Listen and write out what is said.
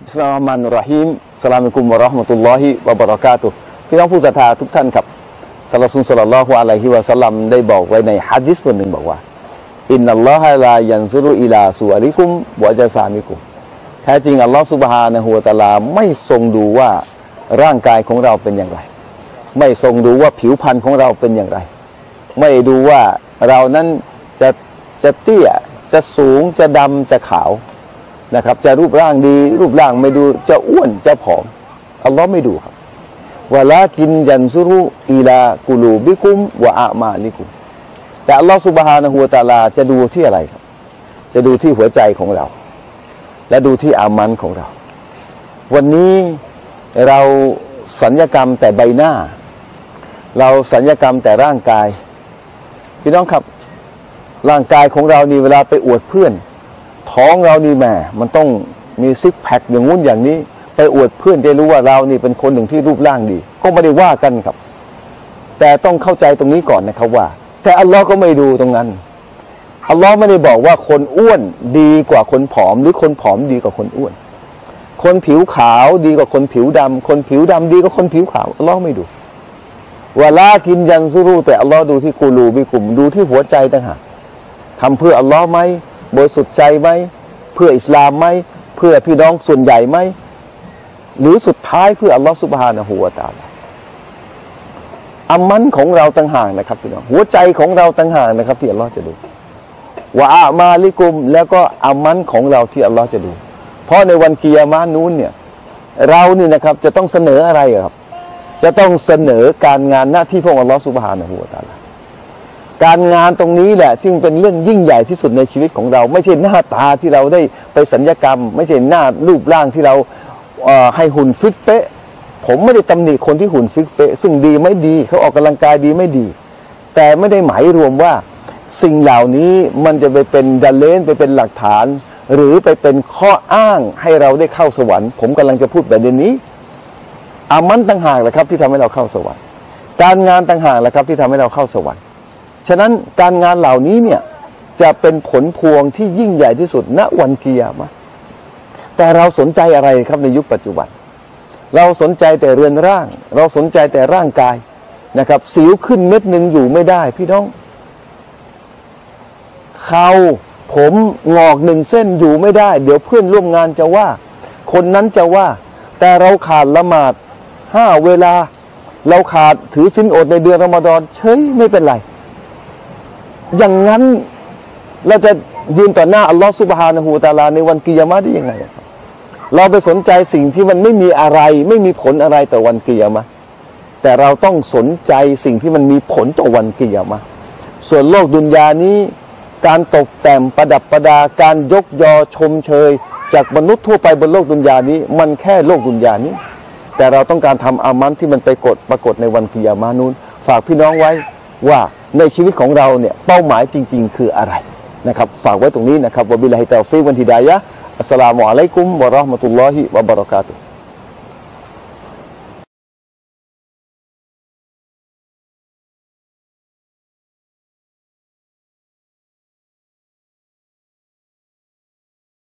بسم الله الرحمن الرحيم السلام عليكم ورحمة الله وبركاته พี่น้องผู้ศรัทธาทุกท่านครับท่านรอซูลصلى الله عليه وسلم ได้บอกไว้ในฮะดิษบทหนึ่งบอกว่า إن الله لا ينظر إلى صوركم وأجسامكم แท้จริงอัลลอฮ์سبحانه وتعالى ไม่ทรงดูว่าร่างกายของเราเป็นอย่างไร ไม่ทรงดูว่าผิวพรรณของเราเป็นอย่างไร ไม่ดูว่าเรานั้นจะจะเตี้ยจะสูงจะดำจะขาว นะครับ จะรูปร่างดี รูปร่างไม่ดูจะอ้วนจะผอมอัลลอฮ์ไม่ดูครับวลากินยันซุรุอิลากุลูบิกุมวะอามาลิกุมแต่อัลลอฮฺสุบฮานะฮูวตาลาจะดูที่อะไรครับ จะดูที่หัวใจของเรา และดูที่อามันของเรา วันนี้เราสัญญกรรมแต่ใบหน้า เราสัญญกรรมแต่ร่างกาย พี่น้องครับ ร่างกายของเรานี่เวลาไปอวดเพื่อน ท้องเรานี่แหมมันต้องมีซิกแพคอย่างงู้นอย่างนี้ ไปอวดเพื่อนได้รู้ว่าเรานี่เป็นคนหนึ่งที่รูปร่างดี ก็ไม่ได้ว่ากันครับ แต่ต้องเข้าใจตรงนี้ก่อนนะครับว่า แต่อัลลอฮ์ก็ไม่ดูตรงนั้นอัลลอฮ์ไม่ได้บอกว่าคนอ้วนดีกว่าคนผอม หรือคนผอมดีกว่าคนอ้วน คนผิวขาวดีกว่าคนผิวดำคนผิวดำดีกว่าคนผิวขาวอัลลอฮ์ไม่ดูวะลากินยันซูรูแต่อัลลอฮ์ดูที่กูรูบิกุมดูที่หัวใจต่างหากทำเพื่ออัลลอฮ์ไหม บริสุทธิ์ใจไหมเพื่ออิสลามไหมเพื่อพี่น้องส่วนใหญ่ไหมหรือสุดท้ายเพื่ออัลลอฮ์สุบฮานะฮูวะตาลาอามันของเราต่างหากนะครับพี่น้องหัวใจของเราต่างหากนะครับ ที่อัลลอฮ์จะดูว่าอามาลิกุม แล้วก็อามันของเราที่อัลลอฮ์จะดู เพราะในวันกิยามะนู้นเนี่ยเรานี่นะครับจะต้องเสนออะไรครับ จะต้องเสนอการงานหน้าที่พระองอัลลอฮ์สุบฮานะฮูวะตาลา การงานตรงนี้แหละที่เป็นเรื่องยิ่งใหญ่ที่สุดในชีวิตของเรา ไม่ใช่หน้าตาที่เราได้ไปสัญญกรรม ไม่ใช่หน้ารูปร่างที่เราให้หุ่นฟิตเป๊ะ ผมไม่ได้ตำหนิคนที่หุ่นฟิตเป๊ะ ซึ่งดีไม่ดีเขาออกกำลังกายดีไม่ดี แต่ไม่ได้หมายรวมว่าสิ่งเหล่านี้มันจะไปเป็นดัลเลนไปเป็นหลักฐาน หรือไปเป็นข้ออ้างให้เราได้เข้าสวรรค์ ผมกำลังจะพูดประเด็นนี้อามันต่างหากแหละครับที่ทำให้เราเข้าสวรรค์ การงานต่างหากแหละครับที่ทำให้เราเข้าสวรรค์ ฉะนั้นการงานเหล่านี้เนี่ยจะเป็นผลพวงที่ยิ่งใหญ่ที่สุดณวันกิยามะแต่เราสนใจอะไรครับในยุคปัจจุบัน เราสนใจแต่เรือนร่าง เราสนใจแต่ร่างกายนะครับ สิวขึ้นเม็ดหนึ่งอยู่ไม่ได้ พี่น้องเขาผมงอกหนึ่งเส้นอยู่ไม่ได้ เดี๋ยวเพื่อนร่วมงานจะว่า คนนั้นจะว่า แต่เราขาดละหมาดห้าเวลา เราขาดถือสินอดในเดือนรอมฎอนเฉยไม่เป็นไร อย่างนั้นเราจะยืนต่อหน้าอัลลอฮฺสุบฮานะฮูตาลาในวันกิยามะได้ยังไงครับเราไปสนใจสิ่งที่มันไม่มีอะไร ไม่มีผลอะไรต่อวันกิยามะแต่เราต้องสนใจสิ่งที่มันมีผลต่อวันกิยามะส่วนโลกดุนยานี้ การตกแต่งประดับประดาการยกยอชมเชย จากมนุษย์ทั่วไปบนโลกดุนยานี้ มันแค่โลกดุนยานี้ แต่เราต้องการทำอามันที่มันไปกดปรากฏในวันกิยามะนู้น ฝากพี่น้องไว้ว่า ในชีวิตของเราเนี่ยเป้าหมายจริง ๆ คืออะไรนะครับฝากไว้ตรงนี้นะครับวะบิลลาฮิตาฟิกวันฮิดายะอัสสลามุอะลัยกุมวะราะห์มะตุลลอฮิวะบะเราะกาตุฮ